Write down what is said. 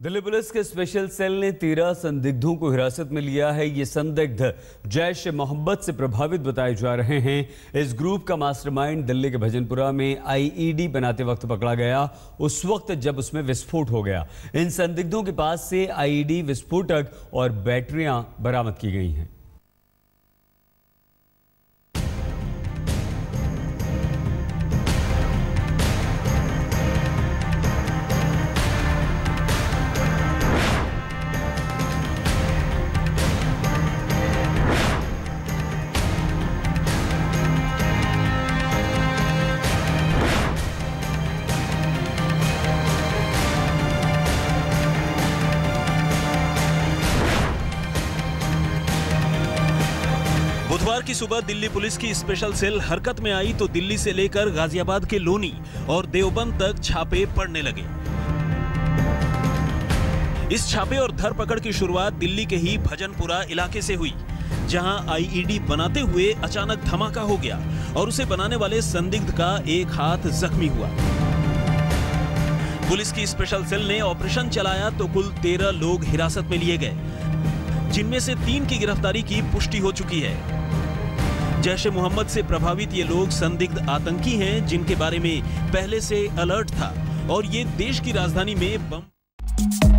Delhi police के special cell ने तेरह संदिग्धों को हिरासत में लिया है। ये संदिग्ध जैश मोहम्मद से प्रभावित बताए जा रहे हैं। इस ग्रुप का मास्टरमाइंड दिल्ली के भजनपुरा में आईईडी बनाते वक्त पकड़ा गया। उस वक्त जब उसमें विस्फोट हो गया। इन संदिग्धों के पास से आईईडी विस्फोटक और बैटरियाँ बरामद की गई हैं। बुधवार की सुबह दिल्ली पुलिस की स्पेशल सेल हरकत में आई तो दिल्ली से लेकर गाजियाबाद के लोनी और देवबंद तक छापे पड़ने लगे। इस छापे और धरपकड़ की शुरुआत दिल्ली के ही भजनपुरा इलाके से हुई, जहाँ आईईडी बनाते हुए अचानक धमाका हो गया और उसे बनाने वाले संदिग्ध का एक हाथ जख्मी हुआ। पुलिस की स्पेशल सेल ने ऑपरेशन चलाया तो कुल तेरह लोग हिरासत में लिए गए। जिनमें से तीन की गिरफ्तारी की पुष्टि हो चुकी है। जैश ए मोहम्मद से प्रभावित ये लोग संदिग्ध आतंकी हैं, जिनके बारे में पहले से अलर्ट था और ये देश की राजधानी में बम